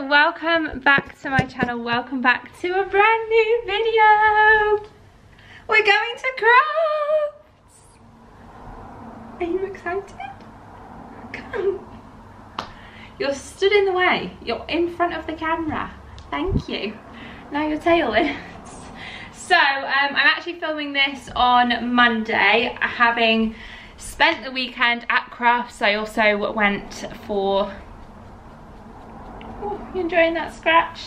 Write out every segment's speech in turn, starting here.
welcome back to my channel. Welcome back to a brand new video. We're going to Crufts. Are you excited? Come. You're stood in the way. You're in front of the camera. Thank you. Now your tail is. So, um, I'm actually filming this on Monday, having spent the weekend at Crufts. I also went for you enjoying that scratch?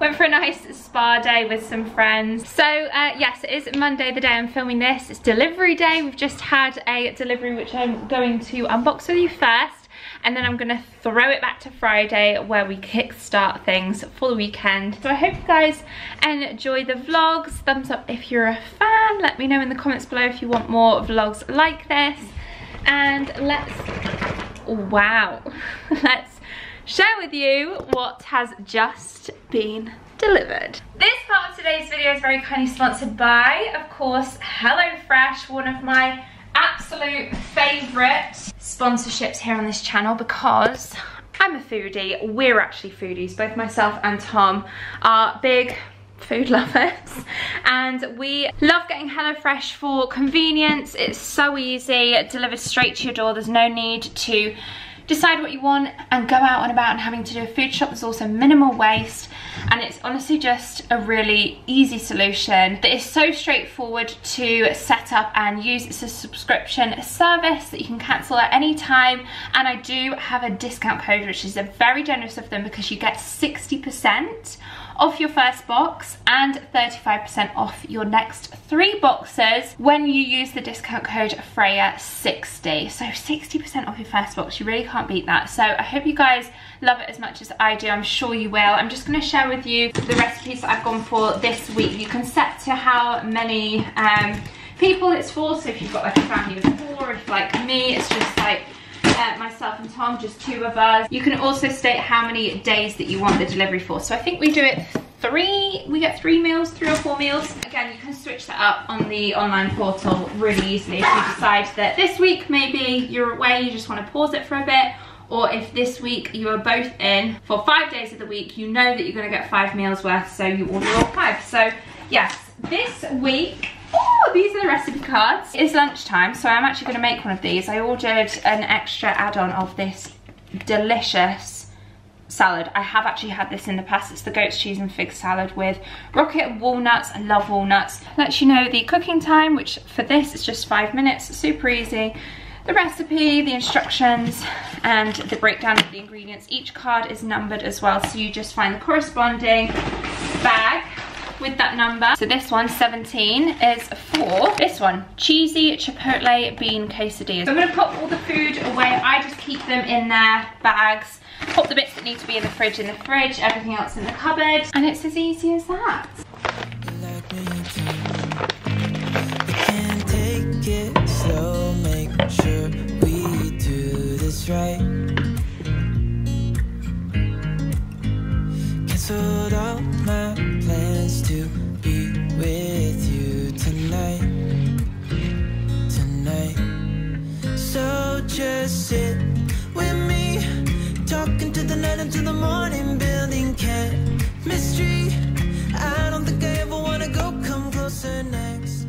Went for a nice spa day with some friends. So uh, yes, it is Monday, the day I'm filming this. It's delivery day. We've just had a delivery which I'm going to unbox with you first. And then I'm gonna throw it back to Friday where we kickstart things for the weekend. So I hope you guys enjoy the vlogs. Thumbs up if you're a fan. Let me know in the comments below if you want more vlogs like this. And let's, wow, let's share with you what has just been delivered. This part of today's video is very kindly sponsored by, of course, HelloFresh, one of my absolute favourite sponsorships here on this channel because I'm a foodie. We're actually foodies. Both myself and Tom are big food lovers and we love getting HelloFresh for convenience. It's so easy, delivered straight to your door. There's no need to decide what you want and go out and about and having to do a food shop. There's also minimal waste and it's honestly just a really easy solution that is so straightforward to set up and use. It's a subscription service that you can cancel at any time and I do have a discount code which is a very generous of them because you get 60% off your first box and 35% off your next three boxes when you use the discount code Freya60. So 60% off your first box, you really can't beat that. So I hope you guys love it as much as I do. I'm sure you will. I'm just gonna share with you the recipes that I've gone for this week. You can set to how many um, people it's for. So if you've got like a family of four, if like me, it's just like uh, myself and Tom, just two of us. You can also state how many days that you want the delivery for. So I think we do it three, we get three meals, three or four meals. Again, you can switch that up on the online portal really easily if you decide that this week maybe you're away, you just want to pause it for a bit, or if this week you are both in for five days of the week, you know that you're gonna get five meals worth, so you order all five. So yes, this week Oh, these are the recipe cards. It's lunchtime, so I'm actually gonna make one of these. I ordered an extra add-on of this delicious salad. I have actually had this in the past. It's the goat's cheese and fig salad with rocket walnuts. I love walnuts. Let you know the cooking time, which for this is just five minutes, super easy. The recipe, the instructions, and the breakdown of the ingredients. Each card is numbered as well, so you just find the corresponding bag with that number. So this one, 17, is for this one, cheesy chipotle bean quesadillas. So I'm gonna put all the food away. I just keep them in their bags. Put the bits that need to be in the fridge in the fridge, everything else in the cupboard. And it's as easy as that. right Cancelled just sit with me. Talking to the night until the morning Building chemistry I don't think I ever wanna go Come closer next.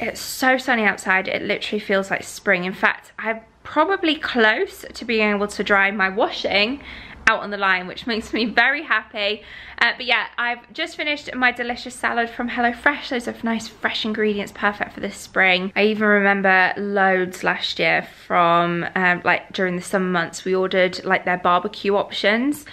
It's so sunny outside, it literally feels like spring. In fact, I'm probably close to being able to dry my washing out on the line, which makes me very happy. Uh, but yeah, I've just finished my delicious salad from HelloFresh. Those are nice fresh ingredients, perfect for this spring. I even remember loads last year from um, like during the summer months, we ordered like their barbecue options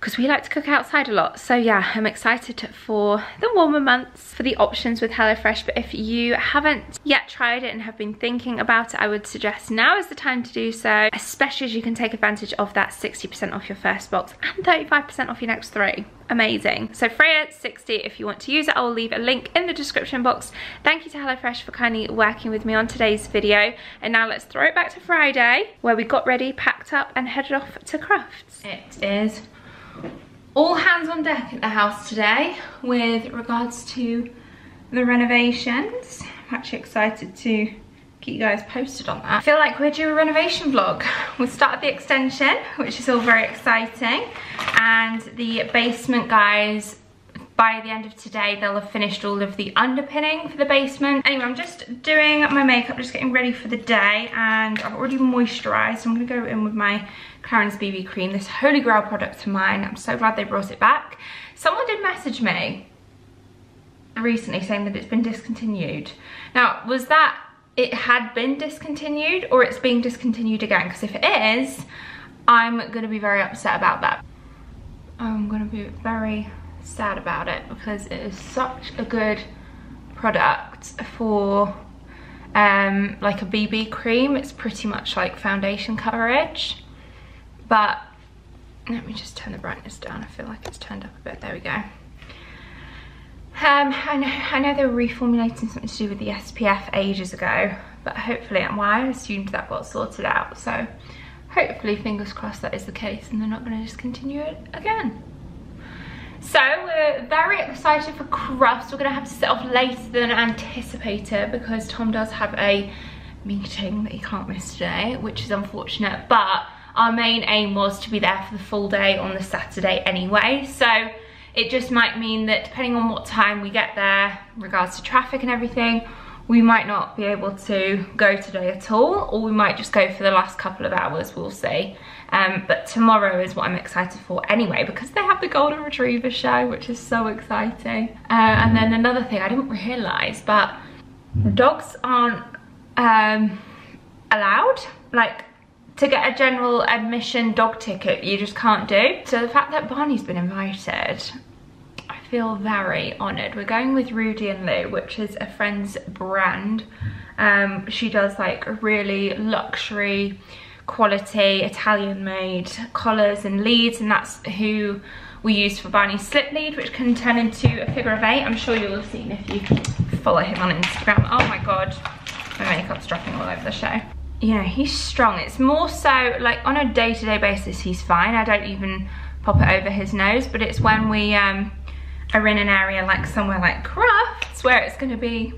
because we like to cook outside a lot. So yeah, I'm excited for the warmer months for the options with HelloFresh. But if you haven't yet tried it and have been thinking about it, I would suggest now is the time to do so, especially as you can take advantage of that 60% off your first box and 35% off your next three. Amazing. So Freya 60, if you want to use it, I will leave a link in the description box. Thank you to HelloFresh for kindly working with me on today's video. And now let's throw it back to Friday, where we got ready, packed up, and headed off to Crufts. It is all hands on deck at the house today with regards to the renovations. I'm actually excited to keep you guys posted on that. I feel like we're due a renovation vlog. We'll started the extension, which is all very exciting. And the basement guys by the end of today they'll have finished all of the underpinning for the basement anyway i'm just doing my makeup just getting ready for the day and i've already moisturized So i'm gonna go in with my clarins bb cream this holy grail product of mine. I'm so glad they brought it back. Someone did message me recently saying that it's been discontinued. Now was that it had been discontinued or it's being discontinued again? Because if it is i'm gonna be very upset about that. I'm gonna be very sad about it because it is such a good product for um, like a BB cream. It's pretty much like foundation coverage. But let me just turn the brightness down. I feel like it's turned up a bit. There we go. Um, I know, I know they were reformulating something to do with the SPF ages ago, but hopefully, and well, I assumed that got sorted out. So hopefully, fingers crossed that is the case and they're not going to discontinue it again. So we're very excited for Crufts. We're going to have to set off later than anticipated because Tom does have a meeting that he can't miss today, which is unfortunate. But our main aim was to be there for the full day on the Saturday anyway. So it just might mean that depending on what time we get there, regards to traffic and everything, we might not be able to go today at all or we might just go for the last couple of hours we'll see. Um, but tomorrow is what I'm excited for anyway because they have the golden retriever show which is so exciting. Uh, and then another thing I didn't realise but dogs aren't um, allowed. Like to get a general admission dog ticket you just can't do so the fact that Barney's been invited I feel very honoured. We're going with Rudy and Lou, which is a friend's brand. Um, she does like really luxury quality Italian made collars and leads and that's who we use for Barney's slip lead which can turn into a figure of eight. I'm sure you'll have seen if you follow him on Instagram. Oh my god, my makeup's dropping all over the show. You know, he's strong. It's more so like on a day-to-day -day basis he's fine. I don't even pop it over his nose but it's when we um, are in an area like somewhere like Crufts where it's going to be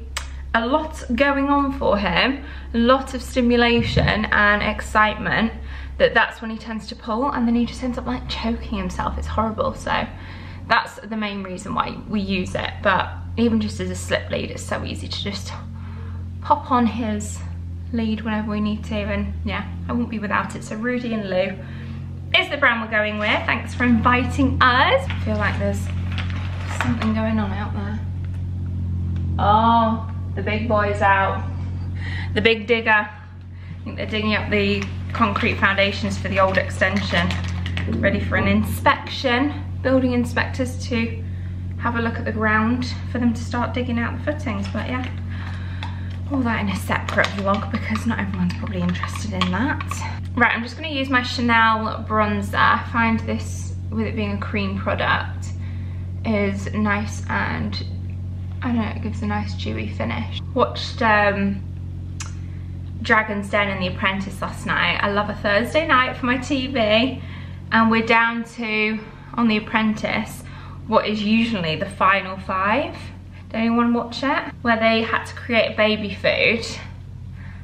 a lot going on for him, a lot of stimulation and excitement, that that's when he tends to pull and then he just ends up like choking himself. It's horrible. So that's the main reason why we use it. But even just as a slip lead, it's so easy to just pop on his lead whenever we need to. And yeah, I won't be without it. So Rudy and Lou is the brand we're going with. Thanks for inviting us. I feel like there's something going on out there. Oh, the big boy's out. The big digger. I think they're digging up the concrete foundations for the old extension. Ready for an inspection. Building inspectors to have a look at the ground for them to start digging out the footings. But yeah, all that in a separate vlog because not everyone's probably interested in that. Right, I'm just gonna use my Chanel bronzer. I find this, with it being a cream product, is nice and I don't know, it gives a nice dewy finish. Watched um, Dragon's Den and The Apprentice last night. I love a Thursday night for my TV and we're down to, on The Apprentice, what is usually the final five. Did anyone watch it? Where they had to create baby food.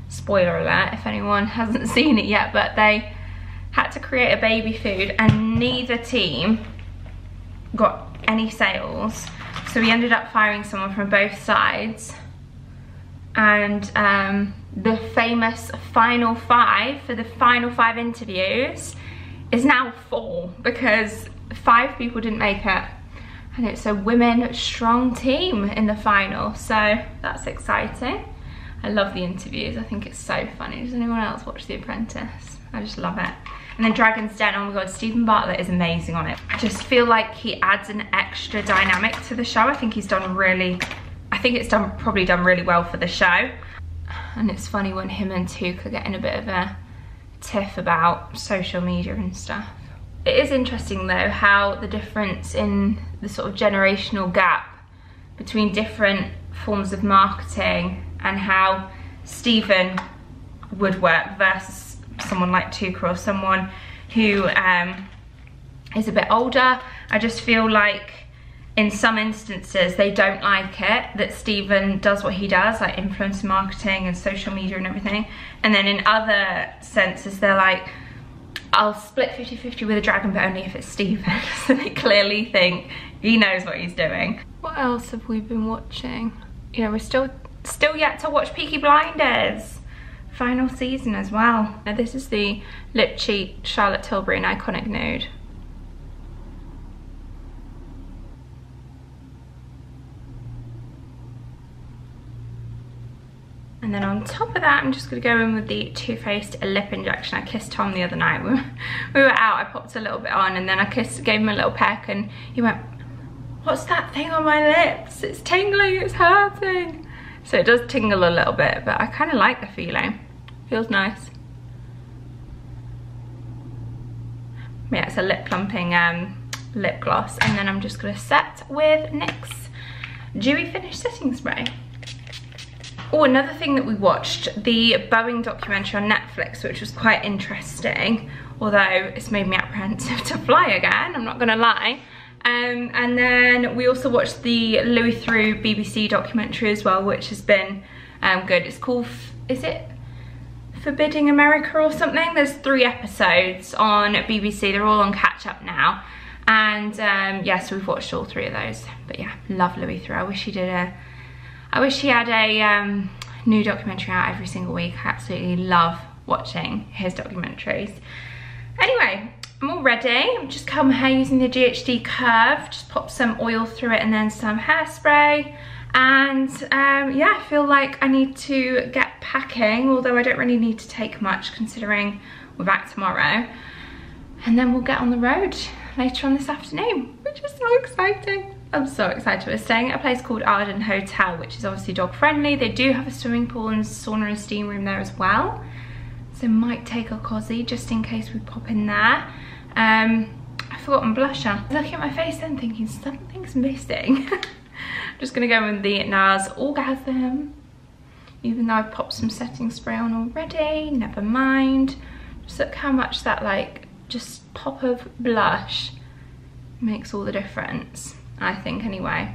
Spoiler alert if anyone hasn't seen it yet, but they had to create a baby food and neither team got any sales. So we ended up firing someone from both sides. And um, the famous final five for the final five interviews is now four because five people didn't make it. And it's a women strong team in the final. So that's exciting. I love the interviews. I think it's so funny. Does anyone else watch The Apprentice? I just love it. And then Dragon's Den, oh my god, Steven Bartlett is amazing on it. I just feel like he adds an extra dynamic to the show. I think he's done really, I think it's done probably done really well for the show. And it's funny when him and Touker are getting a bit of a tiff about social media and stuff. It is interesting though how the difference in the sort of generational gap between different forms of marketing and how Steven would work versus someone like Touker or someone who um, is a bit older. I just feel like in some instances they don't like it that Steven does what he does, like influencer marketing and social media and everything. And then in other senses, they're like, I'll split 50-50 with a dragon, but only if it's Steven. so they clearly think he knows what he's doing. What else have we been watching? Yeah, we're still still yet to watch Peaky Blinders. Final season as well. Now this is the Lip Cheat Charlotte Tilbury and Iconic Nude. And then on top of that, I'm just gonna go in with the Too Faced lip injection. I kissed Tom the other night. We were out, I popped a little bit on and then I kissed, gave him a little peck and he went, what's that thing on my lips? It's tingling, it's hurting. So it does tingle a little bit, but I kind of like the feeling. Feels nice. Yeah, it's a lip plumping um, lip gloss. And then I'm just gonna set with NYX Dewy Finish Setting Spray. Oh, another thing that we watched, the Boeing documentary on Netflix, which was quite interesting, although it's made me apprehensive to fly again, I'm not gonna lie. Um, and then we also watched the Louis Theroux BBC documentary as well, which has been um, good. It's called, is it Forbidden America or something? There's three episodes on BBC, they're all on catch up now. And um, yes, yeah, so we've watched all three of those. But yeah, love Louis Theroux. I wish he did a I wish he had a um, new documentary out every single week. I absolutely love watching his documentaries. Anyway, I'm all ready. I'm just curling my hair using the GHD Curve. Just pop some oil through it and then some hairspray. And um, yeah, I feel like I need to get packing, although I don't really need to take much considering we're back tomorrow. And then we'll get on the road later on this afternoon, which is so exciting. I'm so excited. We're staying at a place called Arden Hotel, which is obviously dog friendly. They do have a swimming pool and sauna and steam room there as well. So might take a cosy just in case we pop in there. Um, I've forgotten blusher. Looking at my face then thinking something's missing. I'm just gonna go with the NARS Orgasm. Even though I've popped some setting spray on already, never mind. Just look how much that like, just pop of blush makes all the difference. I think anyway.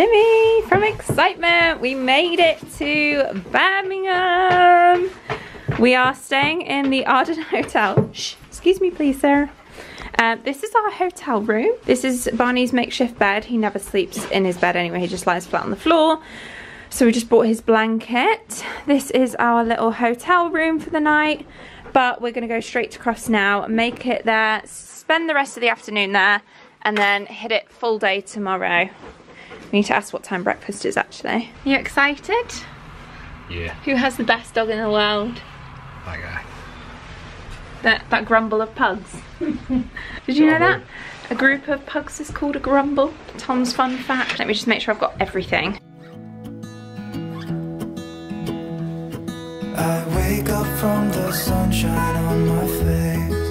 Shimmy from excitement. We made it to Birmingham. We are staying in the Arden Hotel. Shh. Excuse me, please, sir. Uh, this is our hotel room. This is Barney's makeshift bed. He never sleeps in his bed anyway. He just lies flat on the floor. So we just bought his blanket. This is our little hotel room for the night. But we're going to go straight to Crufts now, make it there, spend the rest of the afternoon there, and then hit it full day tomorrow. We need to ask what time breakfast is actually. You excited? Yeah. Who has the best dog in the world? That guy that, that grumble of pugs. Did you know that? A group of pugs is called a grumble. Tom's fun fact. Let me just make sure I've got everything. I wake up from the sunshine on my face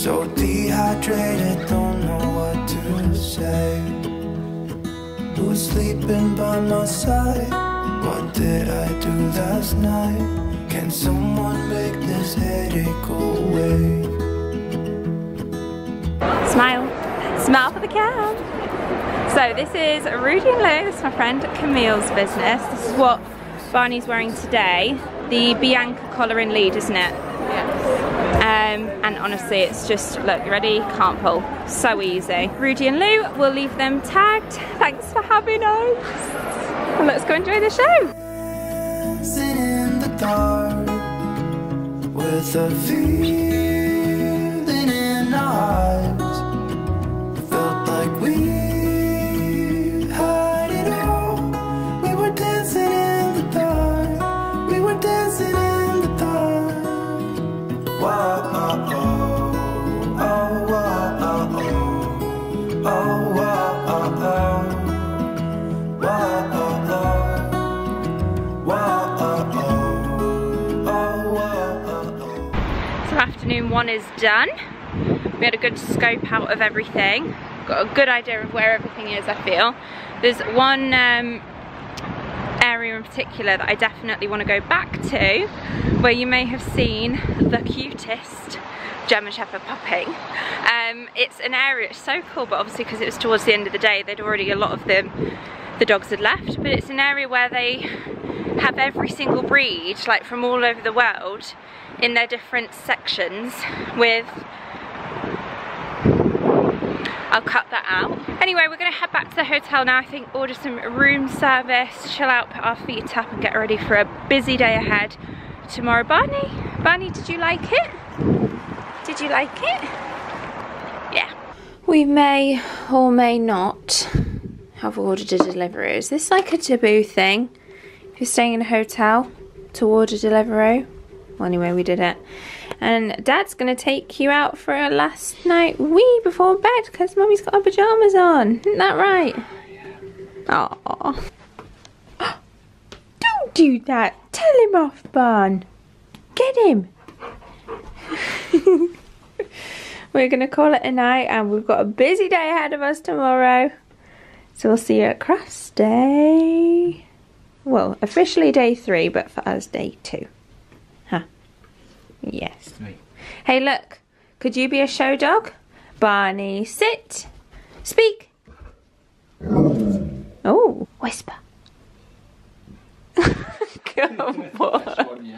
So dehydrated, don't know what to say Who's sleeping by my side? What did I do last night? Can someone make this headache go away? Smile. Smile for the cam. So this is Rudy and Lou, this is my friend Camille's business. This is what Barney's wearing today. The Bianca collar and lead, isn't it? And honestly, it's just, look, ready? Can't pull. So easy. Rudy and Lou, we'll leave them tagged. Thanks for having us. And let's go enjoy the show. Afternoon one is done. We had a good scope out of everything. Got a good idea of where everything is, I feel. There's one um, area in particular that I definitely want to go back to, where you may have seen the cutest German Shepherd puppy. Um, it's an area, it's so cool, but obviously because it was towards the end of the day, they'd already, a lot of them, the dogs had left, but it's an area where they have every single breed, like from all over the world, in their different sections with I'll cut that out. Anyway, we're gonna head back to the hotel now. I think order some room service, chill out, put our feet up and get ready for a busy day ahead tomorrow. Barney, Barney, did you like it? Did you like it? Yeah. We may or may not have ordered a delivery. Is this like a taboo thing? If you're staying in a hotel to order a delivery? Well, anyway, we did it. And Dad's gonna take you out for a last night wee before bed because Mummy's got her pajamas on. Isn't that right? Aww. Don't do that. Tell him off, Barn. Get him. We're gonna call it a night and we've got a busy day ahead of us tomorrow. So we'll see you at Crufts Day. Well, officially day three, but for us day two. Yes. Me. Hey, look. Could you be a show dog? Barney, sit. Speak. Oh, whisper. Come on.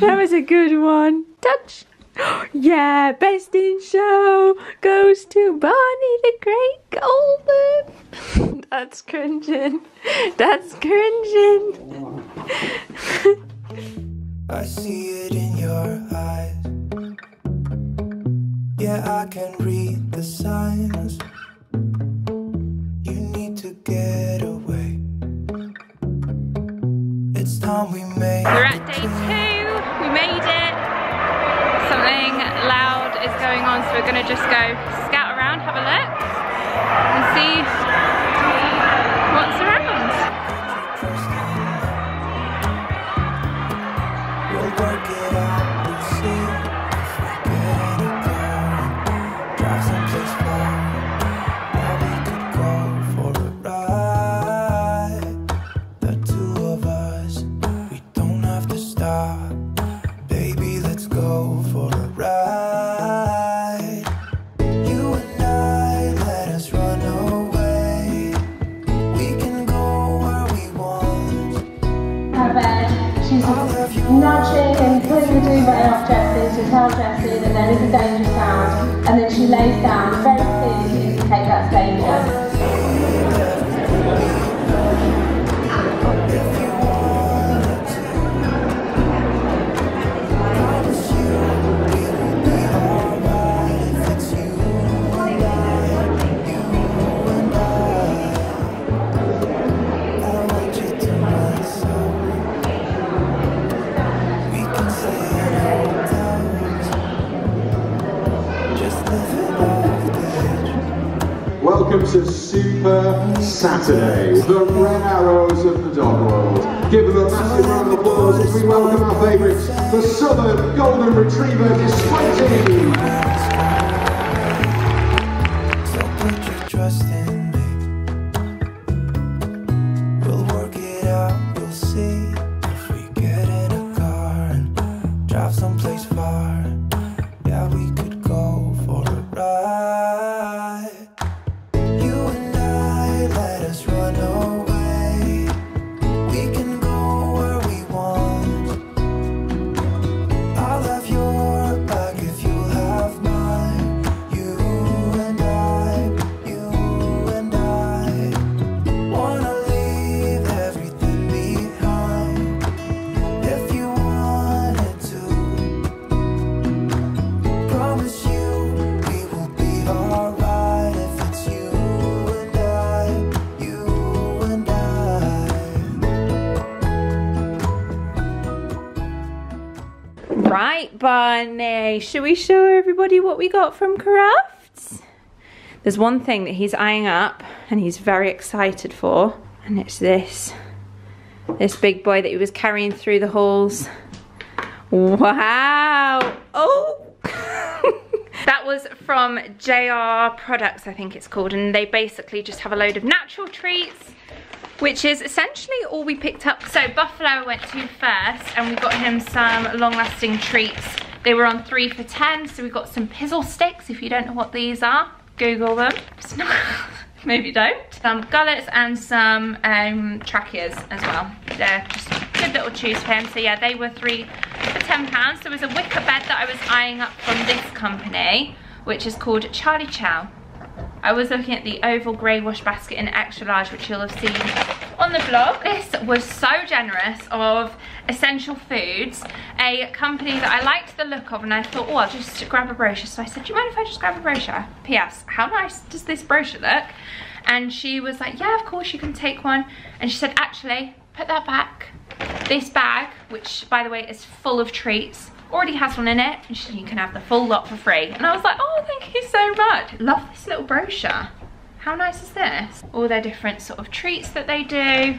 That was a good one. Touch. Yeah, best in show goes to Barney the Great Golden. That's cringing. That's cringing. I see it in your eyes. Yeah, I can read the signs. You need to get away. It's time we made We're at day two. We made it. Something loud is going on, so we're gonna just go scout around, have a look, and see nudging and pulling the duvet off Jessie to tell Jessie that there is a danger sound, and then she lays down very clearly to indicate that's danger. Welcome to Super Saturday, the Red Arrows of the dog world. Give them a massive round of applause as we welcome our favourites, the Southern Golden Retriever Display Team. So put your trust in me. We'll work it out, you'll see. If we get in a car and Barney. Should we show everybody what we got from Crufts? There's one thing that he's eyeing up and he's very excited for, and it's this. This big boy that he was carrying through the halls. Wow. Oh. that was from JR Products, I think it's called, and they basically just have a load of natural treats which is essentially all we picked up. So Buffalo went to first and we got him some long-lasting treats. They were on three for 10, so we've got some pizzle sticks. If you don't know what these are, Google them. Maybe don't. Some gullets and some um, tracheas as well. They're just good little chews for him. So yeah, they were three for 10 pounds. There was a wicker bed that I was eyeing up from this company, which is called Charley Chau. I was looking at the oval grey wash basket in extra large, which you'll have seen on the blog. This was so generous of Essential Foods, a company that I liked the look of and I thought, oh, I'll just grab a brochure. So I said, do you mind if I just grab a brochure? P.S. How nice does this brochure look? And she was like, yeah, of course you can take one. And she said, actually, put that back. This bag, which by the way is full of treats, already has one in it and she, you can have the full lot for free and I was like oh thank you so much love this little brochure how nice is this? All their different sort of treats that they do.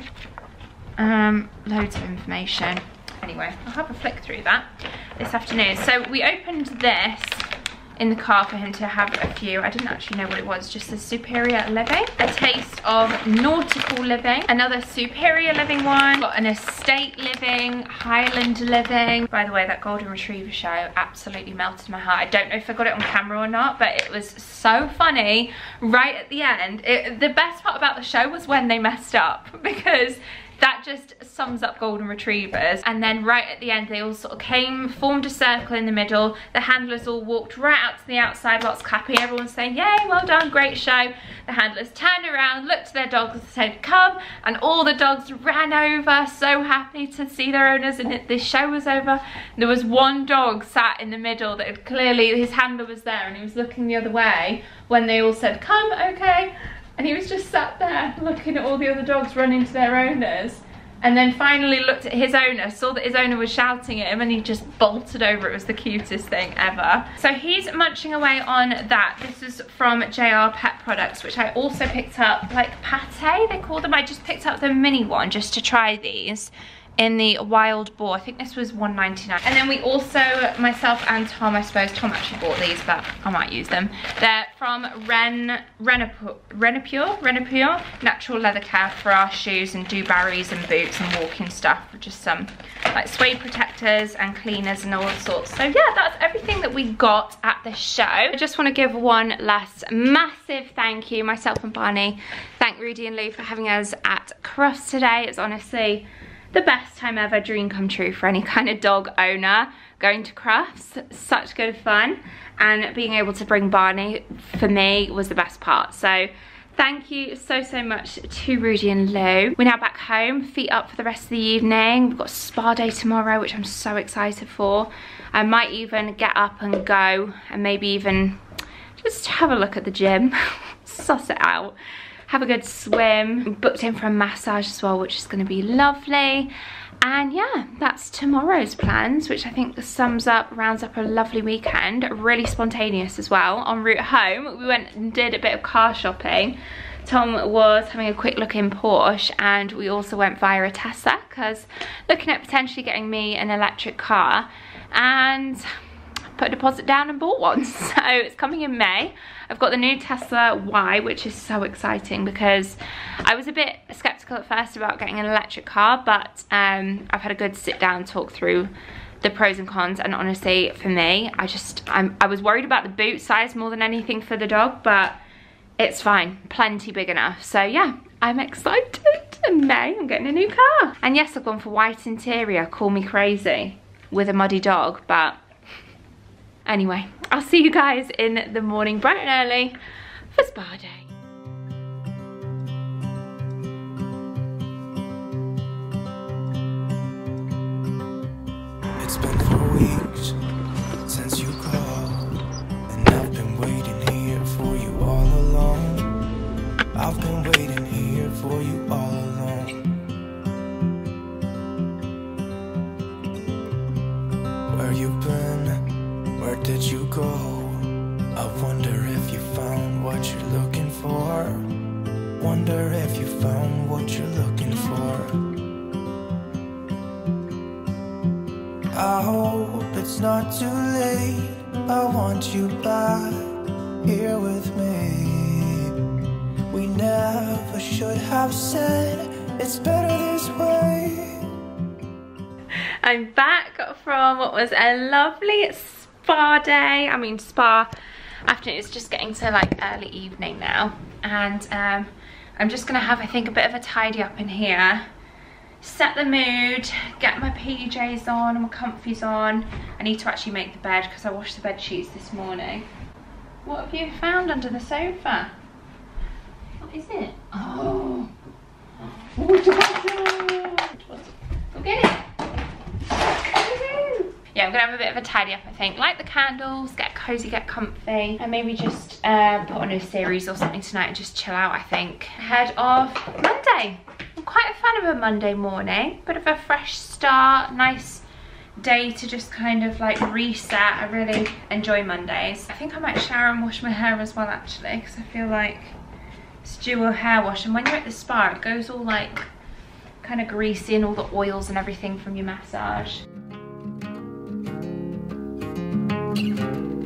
Um loads of information. Anyway I'll have a flick through that this afternoon. So we opened this in the car for him to have a few. I didn't actually know what it was, just a Superior Living. A taste of Nautical Living. Another Superior Living one. Got an Estate Living, Highland Living. By the way, that Golden Retriever show absolutely melted my heart. I don't know if I got it on camera or not, but it was so funny right at the end. It, the best part about the show was when they messed up because that just sums up golden retrievers. And then right at the end they all sort of came formed a circle in the middle. The handlers all walked right out to the outside lots clapping. Everyone's saying yay well done great show. The handlers turned around looked at their dogs and said come. And all the dogs ran over so happy to see their owners and this show was over. There was one dog sat in the middle that had clearly his handler was there and he was looking the other way when they all said come okay and he was just sat there looking at all the other dogs running to their owners and then finally looked at his owner, saw that his owner was shouting at him and he just bolted over. It was the cutest thing ever. So he's munching away on that. This is from JR Pet Products, which I also picked up, like pate, they call them. I just picked up the mini one just to try these in the wild boar. I think this was 1.99. And then we also, myself and Tom, I suppose Tom actually bought these, but I might use them. They're from Ren, Renapur, Renapur, Renapur Natural Leather Care for our shoes and Dubarrys and boots and walking stuff. Just some like suede protectors and cleaners and all sorts. So yeah, that's everything that we got at the show. I just want to give one last massive thank you, myself and Barney. Thank Rudy and Lou for having us at Crufts today. It's honestly the best time ever, dream come true for any kind of dog owner. Going to Crufts, such good fun. And being able to bring Barney, for me, was the best part. So thank you so, so much to Rudy and Lou. We're now back home, feet up for the rest of the evening. We've got spa day tomorrow, which I'm so excited for. I might even get up and go and maybe even just have a look at the gym, suss it out have a good swim. Booked in for a massage as well, which is gonna be lovely. And yeah, that's tomorrow's plans, which I think sums up, rounds up a lovely weekend. Really spontaneous as well. En route home, we went and did a bit of car shopping. Tom was having a quick look in Porsche and we also went via a Tesla because looking at potentially getting me an electric car and put a deposit down and bought one. So it's coming in May. I've got the new Tesla Y, which is so exciting because I was a bit skeptical at first about getting an electric car, but um, I've had a good sit down talk through the pros and cons and honestly for me I just I'm, I was worried about the boot size more than anything for the dog but it's fine plenty big enough so yeah I'm excited in May I'm getting a new car and yes I've gone for white interior call me crazy with a muddy dog but Anyway, I'll see you guys in the morning bright and early for spa day. It's been four weeks since you called, and I've been waiting here for you all along. I've been waiting here for you all along. Wonder if you found what you're looking for. I hope it's not too late. I want you back here with me. We never should have said it's better this way. I'm back from what was a lovely spa day. I mean spa afternoon. It's just getting to like early evening now. And um, I'm just gonna have, I think, a bit of a tidy up in here. Set the mood, get my PJs on my comfies on. I need to actually make the bed because I washed the bed sheets this morning. What have you found under the sofa? What is it? Oh. Bottle. Go get it. Yeah, I'm gonna have a bit of a tidy up, I think. Light the candles, get cozy, get comfy, and maybe just uh, put on a series or something tonight and just chill out, I think. Ahead of Monday. I'm quite a fan of a Monday morning. Bit of a fresh start, nice day to just kind of like reset. I really enjoy Mondays. I think I might shower and wash my hair as well, actually, because I feel like it's dual hair wash. And when you're at the spa, it goes all like kind of greasy and all the oils and everything from your massage. I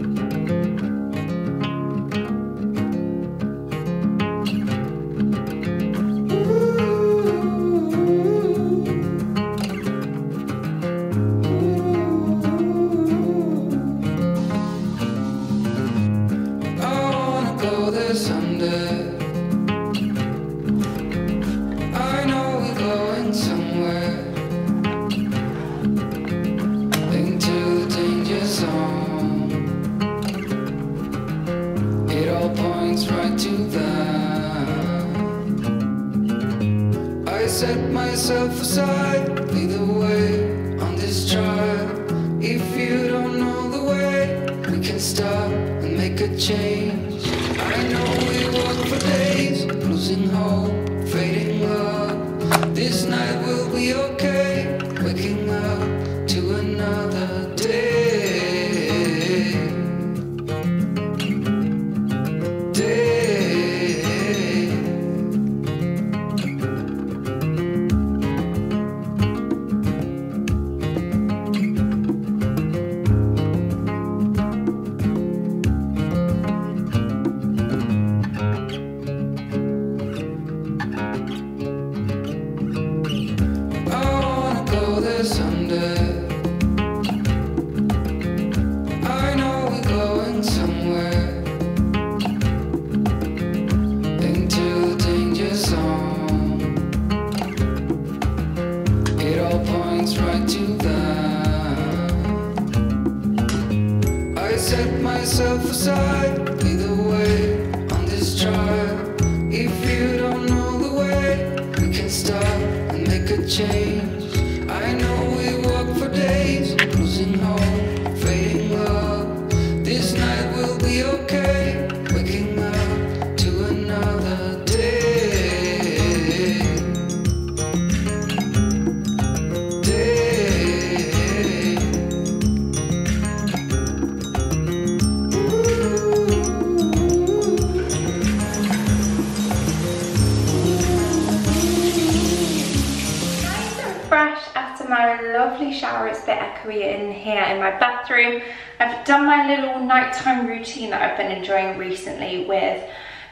bit echoey in here in my bathroom. I've done my little nighttime routine that I've been enjoying recently with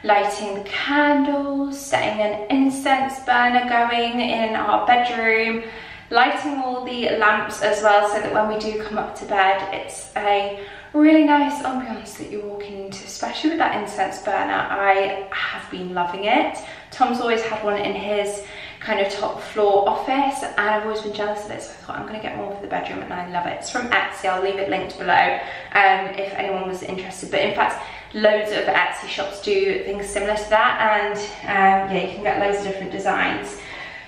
lighting the candles, setting an incense burner going in our bedroom, lighting all the lamps as well so that when we do come up to bed it's a really nice ambiance that you're walking into, especially with that incense burner. I have been loving it. Tom's always had one in his kind of top floor office and I've always been jealous of it so I thought I'm going to get more for the bedroom and I love it. It's from Etsy, I'll leave it linked below um, if anyone was interested but in fact loads of Etsy shops do things similar to that and um, yeah you can get loads of different designs.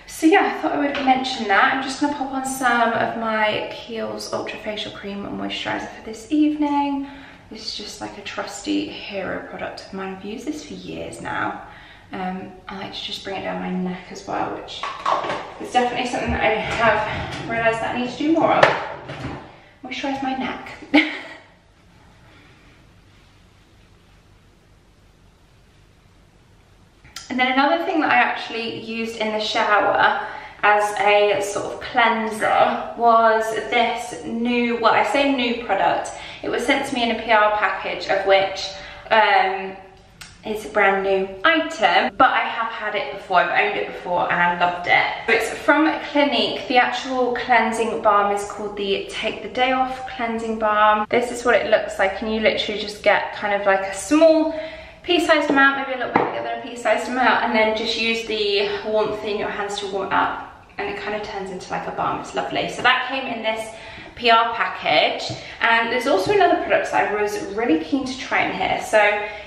So yeah, I thought I would mention that. I'm just going to pop on some of my Kiehl's Ultra Facial Cream and Moisturiser for this evening. This is just like a trusty hero product of mine. I've used this for years now. Um, I like to just bring it down my neck as well, which is definitely something that I have realised that I need to do more of. Moisturise my neck. And then another thing that I actually used in the shower as a sort of cleanser was this new, well I say new product. It was sent to me in a PR package of which um, it's a brand new item, but I have had it before, I've owned it before and I loved it. It's from Clinique, the actual cleansing balm is called the Take the Day Off Cleansing Balm. This is what it looks like and you literally just get kind of like a small pea-sized amount, maybe a little bit bigger than a pea-sized amount, and then just use the warmth in your hands to warm up and it kind of turns into like a balm, it's lovely. So that came in this PR package and there's also another product that I was really keen to try in here. So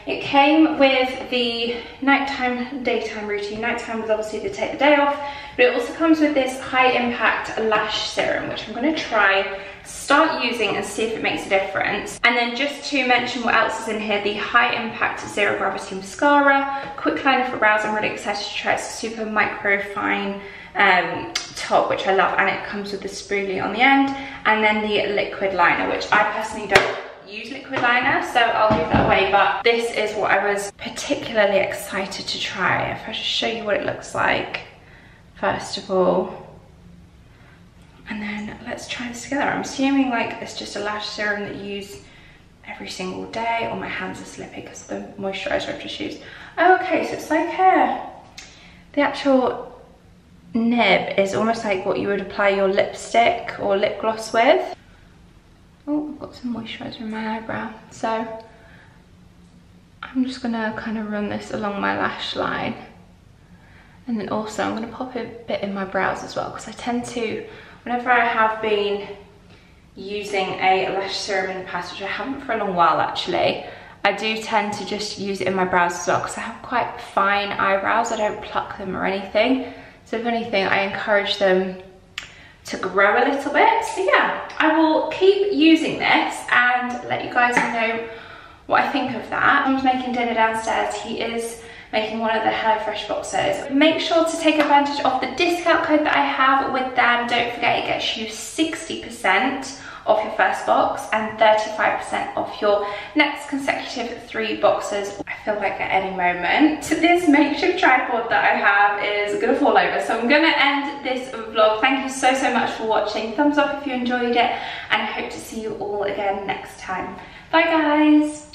it came with the nighttime, daytime routine. Nighttime was obviously to take the day off, but it also comes with this high impact lash serum, which I'm gonna try start using and see if it makes a difference. And then just to mention what else is in here, the High Impact Zero Gravity Mascara, quick liner for brows. I'm really excited to try it. It's super micro fine um, top, which I love, and it comes with the spoolie on the end, and then the liquid liner, which I personally don't use liquid liner, so I'll leave that away, but this is what I was particularly excited to try. If I just show you what it looks like, first of all, and then let's try this together. I'm assuming like it's just a lash serum that you use every single day, or my hands are slippy because the moisturizer I've just used. Oh, okay, so it's like a, the actual nib is almost like what you would apply your lipstick or lip gloss with. Oh, I've got some moisturiser in my eyebrow. So I'm just gonna kind of run this along my lash line. And then also I'm gonna pop a bit in my brows as well because I tend to, whenever I have been using a lash serum in the past, which I haven't for a long while actually, I do tend to just use it in my brows as well because I have quite fine eyebrows. I don't pluck them or anything. So if anything, I encourage them to grow a little bit. So yeah, I will keep using this and let you guys know what I think of that. I'm making dinner downstairs. He is making one of the HelloFresh boxes. Make sure to take advantage of the discount code that I have with them. Don't forget it gets you 60% off your first box and 35% off your next consecutive three boxes. I feel like at any moment this makeshift tripod that I have is gonna fall over. So I'm gonna end this vlog. Thank you so, so much for watching. Thumbs up if you enjoyed it and I hope to see you all again next time. Bye guys.